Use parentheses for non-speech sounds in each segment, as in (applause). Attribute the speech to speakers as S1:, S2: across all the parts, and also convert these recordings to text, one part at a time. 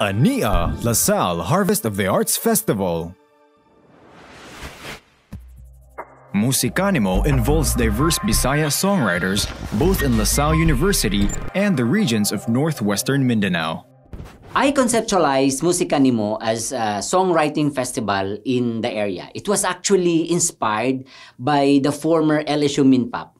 S1: ANIA LaSalle Harvest of the Arts Festival. musikANIMO involves diverse Bisaya songwriters both in LaSalle University and the regions of northwestern Mindanao.
S2: I conceptualized musikANIMO as a songwriting festival in the area. It was actually inspired by the former LSU Minpop.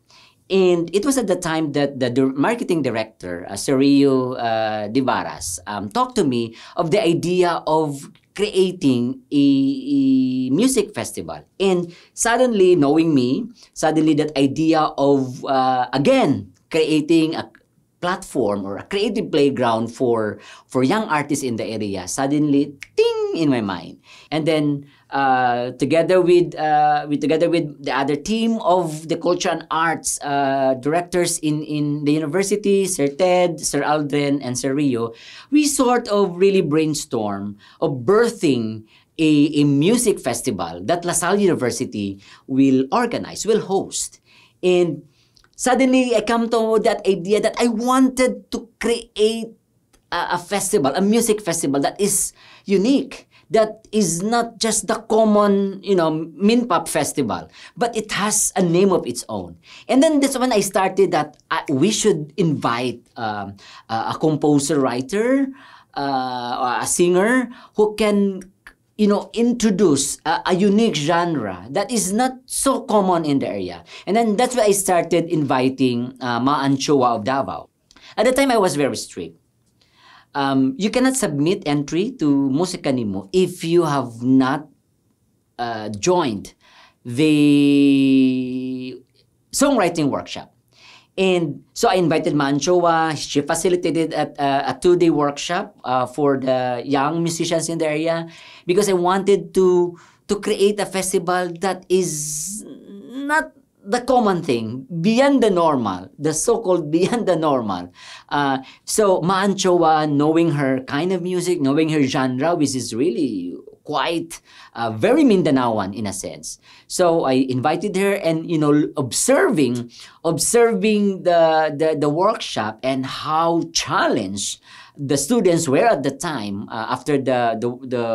S2: And it was at the time that the marketing director, uh, Sergio uh, Divaras, um, talked to me of the idea of creating a, a music festival. And suddenly, knowing me, suddenly that idea of, uh, again, creating a platform or a creative playground for for young artists in the area suddenly ting in my mind. And then uh, together with uh, together with the other team of the culture and arts uh, directors in in the university sir ted sir aldrin and sir rio we sort of really brainstorm of birthing a, a music festival that lasalle university will organize will host. And suddenly I come to that idea that I wanted to create a, a festival, a music festival that is unique, that is not just the common, you know, Minpop festival, but it has a name of its own. And then that's when I started that I, we should invite um, a, a composer, writer, uh, a singer who can you know, introduce a, a, unique genre that is not so common in the area. And then that's why I started inviting uh, Maan Chua of Davao. At the time, I was very strict. Um, you cannot submit entry to musikANIMO if you have not uh, joined the songwriting workshop. And so I invited Maan Chua. She facilitated at, uh, a two-day workshop uh, for the young musicians in the area because I wanted to to create a festival that is not the common thing, beyond the normal, the so-called (laughs) beyond the normal. Uh, so Maan Chua, knowing her kind of music, knowing her genre, which is really quite uh, very Mindanaoan in a sense. So I invited her and you know observing observing the the, the workshop and how challenged the students were at the time uh, after the the, the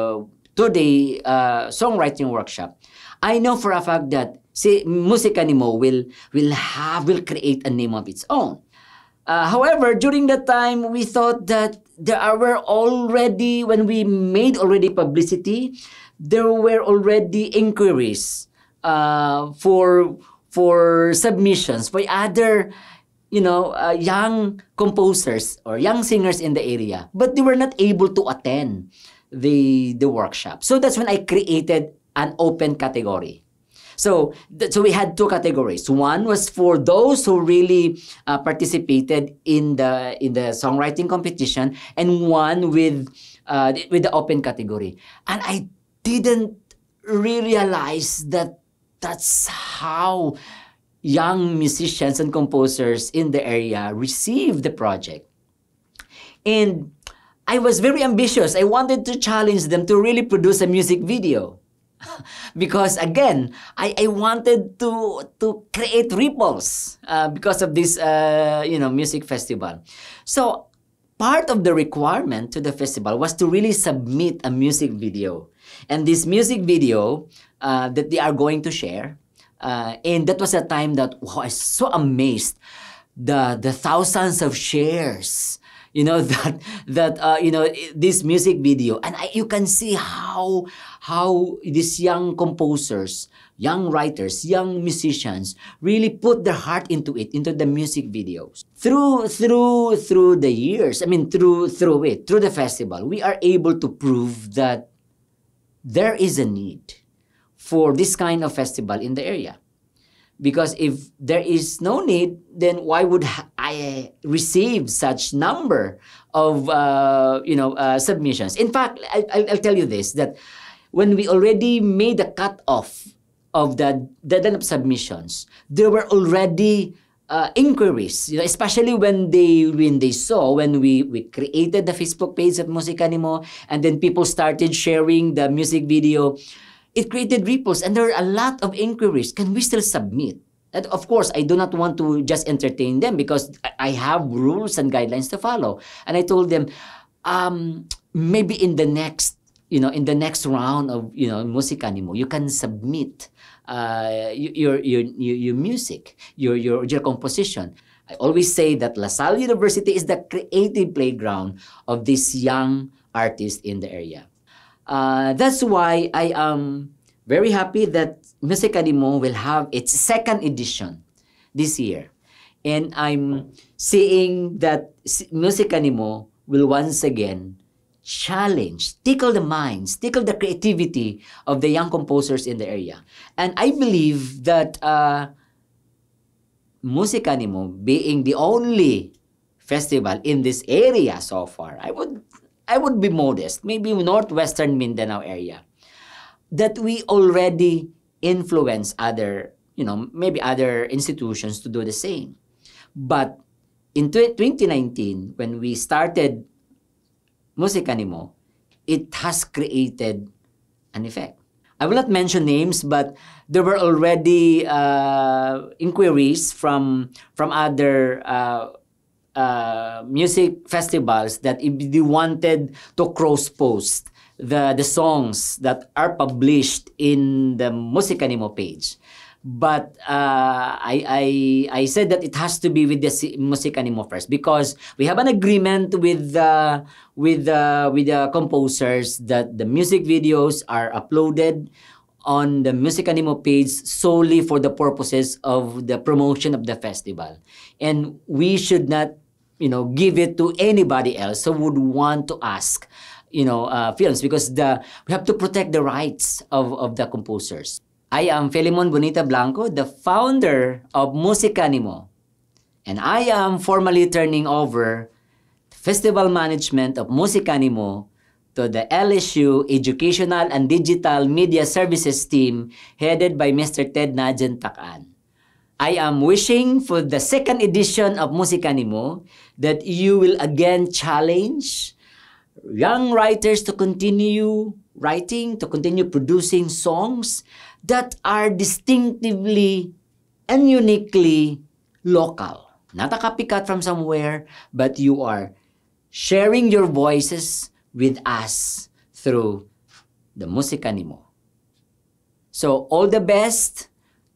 S2: two-day uh, songwriting workshop. I know for a fact that si musikANIMO will will have will create a name of its own. Uh, however, during that time, we thought that there were already, when we made already publicity, there were already inquiries uh, for for submissions by other, you know, uh, young composers or young singers in the area, but they were not able to attend the the workshop. So that's when I created an open category. So, th- so we had two categories. One was for those who really uh, participated in the in the songwriting competition, and one with uh, with the open category. And I didn't realize that that's how young musicians and composers in the area receive the project. And I was very ambitious. I wanted to challenge them to really produce a music video (laughs) because again I, I wanted to to create ripples uh, because of this uh, you know music festival. So part of the requirement to the festival was to really submit a music video. And this music video uh, that they are going to share uh, and that was a time that wow, I was so amazed. The the thousands of shares you know (laughs) that that uh, you know this music video. And I, you can see how how these young composers young writers young musicians really put their heart into it into the music videos. Through through through the years i mean through through it through the festival we are able to prove that there is a need for this kind of festival in the area. Because if there is no need then why would i received such number of uh, you know uh, submissions in fact I, i'll tell you this that when we already made the cutoff of the deadline of submissions there were already uh, inquiries, you know, especially when they when they saw when we we created the Facebook page of musikANIMO and then people started sharing the music video it created ripples and there are a lot of inquiries. Can we still submit? And of course, I do not want to just entertain them because I have rules and guidelines to follow. And I told them, um, maybe in the next you know in the next round of you know music musikANIMO you can submit uh, your, your your music your your your composition I always say that La Salle University is the creative playground of these young artists in the area. Uh, that's why I am very happy that musikANIMO will have its second edition this year. And I'm seeing that musikANIMO will once again challenge, tickle the minds, tickle the creativity of the young composers in the area. And I believe that uh, musikANIMO being the only festival in this area so far, I would I would be modest, maybe northwestern Mindanao area, that we already influence other, you know, maybe other institutions to do the same. But in 2019, when we started musikANIMO, it has created an effect. I will not mention names, but there were already uh, inquiries from from other uh, uh, music festivals that if they wanted to cross post the the songs that are published in the musikANIMO page. But uh, I, I I said that it has to be with the musikANIMO first because we have an agreement with the with the with the composers that the music videos are uploaded on the musikANIMO page solely for the purposes of the promotion of the festival. And we should not, you know, give it to anybody else who would want to ask, you know, uh, films because the we have to protect the rights of, of the composers. I am Felimon Bonita Blanco, the founder of musikANIMO. And I am formally turning over festival management of musikANIMO to the LSU Educational and Digital Media Services team headed by Mr. Ted Najan Takan. I am wishing for the second edition of musikANIMO that you will again challenge young writers to continue writing, to continue producing songs that are distinctively and uniquely local. Not a copycat from somewhere, but you are sharing your voices with us through the Musicanimo. So all the best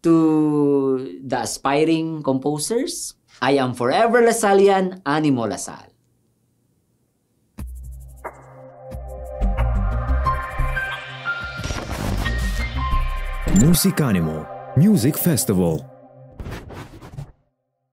S2: to the aspiring composers. I am forever Lasallian, Animo Lasal.
S1: musikANIMO Music Festival